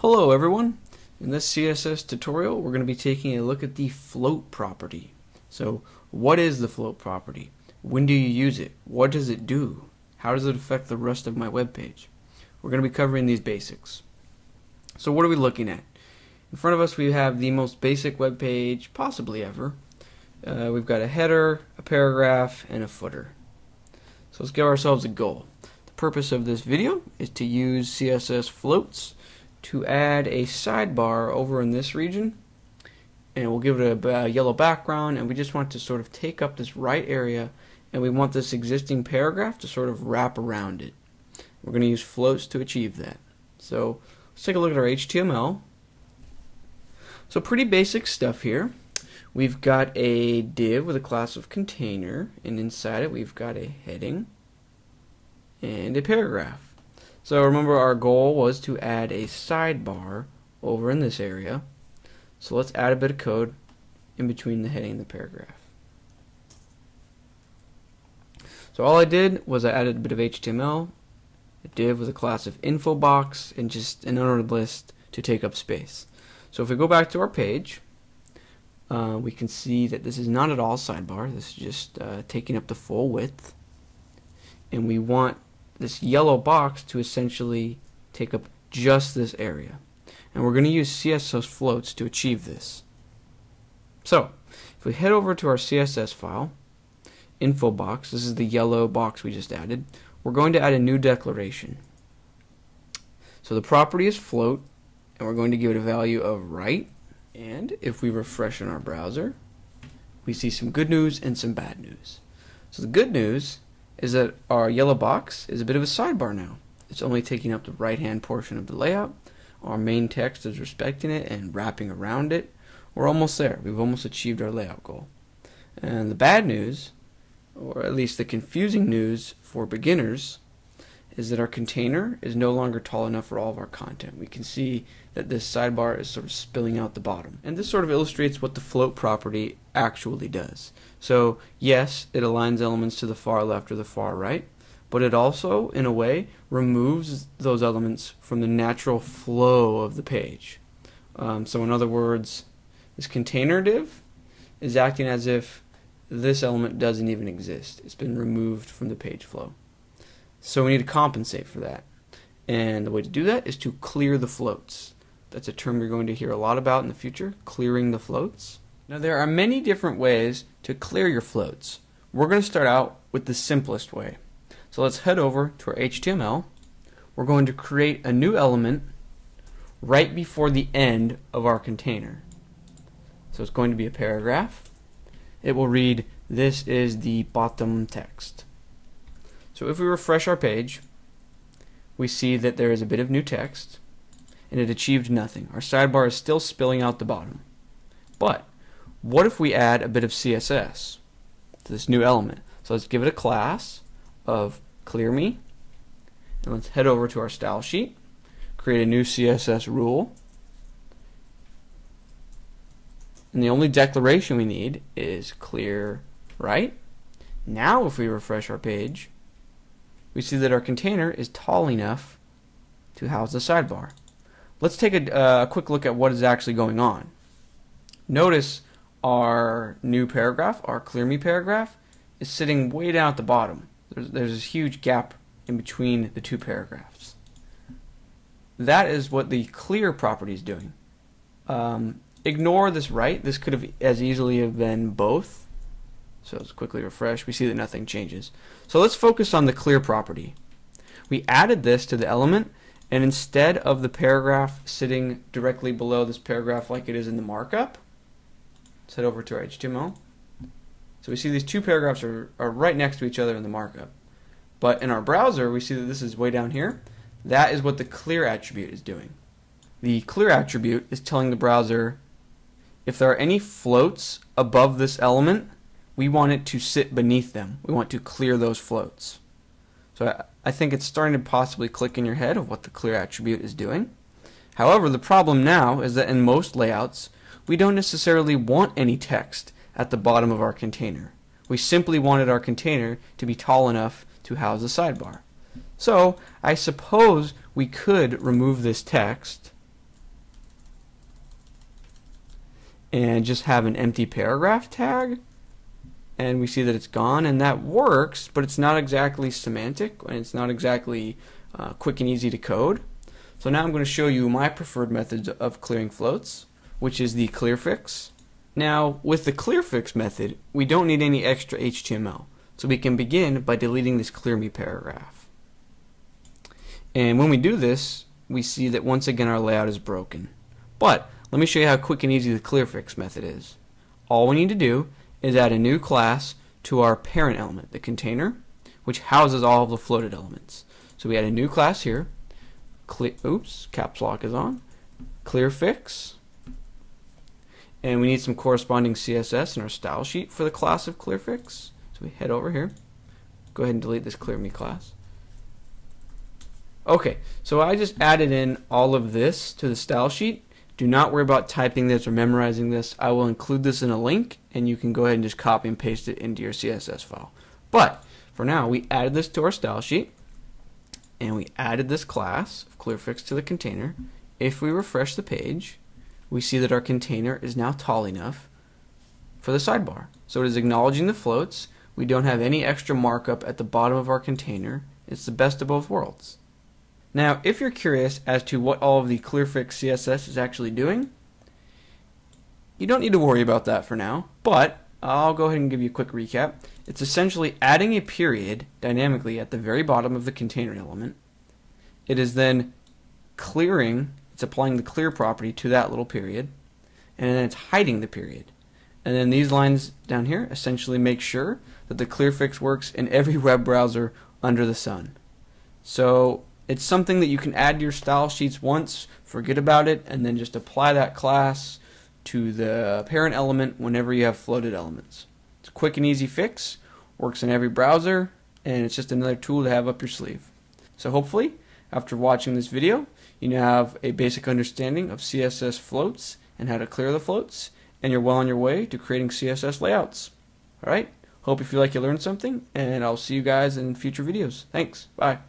Hello everyone. In this CSS tutorial we're going to be taking a look at the float property. So what is the float property? When do you use it? What does it do? How does it affect the rest of my web page? We're going to be covering these basics. So what are we looking at? In front of us we have the most basic web page possibly ever. Uh, we've got a header, a paragraph, and a footer. So let's give ourselves a goal. The purpose of this video is to use CSS floats to add a sidebar over in this region and we'll give it a, a, yellow background and we just want to sort of take up this right area and we want this existing paragraph to sort of wrap around it. We're going to use floats to achieve that. So let's take a look at our HTML. So pretty basic stuff here. We've got a div with a class of container and inside it we've got a heading and a paragraph. So remember our goal was to add a sidebar over in this area. So let's add a bit of code in between the heading and the paragraph. So all I did was I added a bit of HTML, a div with a class of info box, and just an unordered list to take up space. So if we go back to our page, uh, we can see that this is not at all sidebar. This is just uh, taking up the full width. And we want this yellow box to essentially take up just this area. And we're going to use CSS floats to achieve this. So, if we head over to our CSS file, info box, this is the yellow box we just added, we're going to add a new declaration. So the property is float, and we're going to give it a value of right. And if we refresh in our browser, we see some good news and some bad news. So the good news is that our yellow box is a bit of a sidebar now. It's only taking up the right hand portion of the layout. Our main text is respecting it and wrapping around it. We're almost there. We've almost achieved our layout goal. And the bad news, or at least the confusing news for beginners, is that our container is no longer tall enough for all of our content. We can see that this sidebar is sort of spilling out the bottom. And this sort of illustrates what the float property actually does. So yes, it aligns elements to the far left or the far right, but it also, in a way, removes those elements from the natural flow of the page. Um, so in other words, this container div is acting as if this element doesn't even exist. It's been removed from the page flow. So we need to compensate for that. And the way to do that is to clear the floats. That's a term you're going to hear a lot about in the future, clearing the floats. Now there are many different ways to clear your floats. We're going to start out with the simplest way. So let's head over to our HTML. We're going to create a new element right before the end of our container. So it's going to be a paragraph. It will read, this is the bottom text. So if we refresh our page, we see that there is a bit of new text, and it achieved nothing. Our sidebar is still spilling out the bottom. But what if we add a bit of CSS to this new element? So let's give it a class of clear me, and let's head over to our style sheet, create a new CSS rule, and the only declaration we need is clear right. Now if we refresh our page, we see that our container is tall enough to house the sidebar. Let's take a, uh, quick look at what is actually going on. Notice our new paragraph, our clear me paragraph, is sitting way down at the bottom. There's, there's this huge gap in between the two paragraphs. That is what the clear property is doing. Um, ignore this right. This could have as easily have been both. So let's quickly refresh. We see that nothing changes. So let's focus on the clear property. We added this to the element, and instead of the paragraph sitting directly below this paragraph like it is in the markup, let's head over to our HTML. So we see these two paragraphs are, are right next to each other in the markup. But in our browser, we see that this is way down here. That is what the clear attribute is doing. The clear attribute is telling the browser if there are any floats above this element, we want it to sit beneath them. We want to clear those floats. So I, think it's starting to possibly click in your head of what the clear attribute is doing. However, the problem now is that in most layouts, we don't necessarily want any text at the bottom of our container. We simply wanted our container to be tall enough to house the sidebar. So I suppose we could remove this text and just have an empty paragraph tag and we see that it's gone and that works but it's not exactly semantic and it's not exactly uh, quick and easy to code. So now I'm going to show you my preferred method of clearing floats which is the clearfix now with the clearfix method we don't need any extra HTML so we can begin by deleting this clear me paragraph. And when we do this we see that once again our layout is broken. But let me show you how quick and easy the clearfix method is. All we need to do is add a new class to our parent element, the container, which houses all of the floated elements. So we add a new class here. Cle oops, caps lock is on. Clear fix. And we need some corresponding CSS in our style sheet for the class of clear fix. So we head over here. Go ahead and delete this clear me class. Okay, so I just added in all of this to the style sheet do not worry about typing this or memorizing this. I will include this in a link and you can go ahead and just copy and paste it into your CSS file. But for now, we added this to our style sheet and we added this class of clearfix to the container. If we refresh the page, we see that our container is now tall enough for the sidebar. So it is acknowledging the floats. We don't have any extra markup at the bottom of our container. It's the best of both worlds. Now, if you're curious as to what all of the Clearfix CSS is actually doing, you don't need to worry about that for now, but I'll go ahead and give you a quick recap. It's essentially adding a period dynamically at the very bottom of the container element. It is then clearing, it's applying the clear property to that little period, and then it's hiding the period. And then these lines down here essentially make sure that the Clearfix works in every web browser under the sun. So it's something that you can add to your style sheets once, forget about it, and then just apply that class to the parent element whenever you have floated elements. It's a quick and easy fix, works in every browser, and it's just another tool to have up your sleeve. So hopefully, after watching this video, you now have a basic understanding of CSS floats and how to clear the floats, and you're well on your way to creating CSS layouts. Alright, hope you feel like you learned something, and I'll see you guys in future videos. Thanks, bye.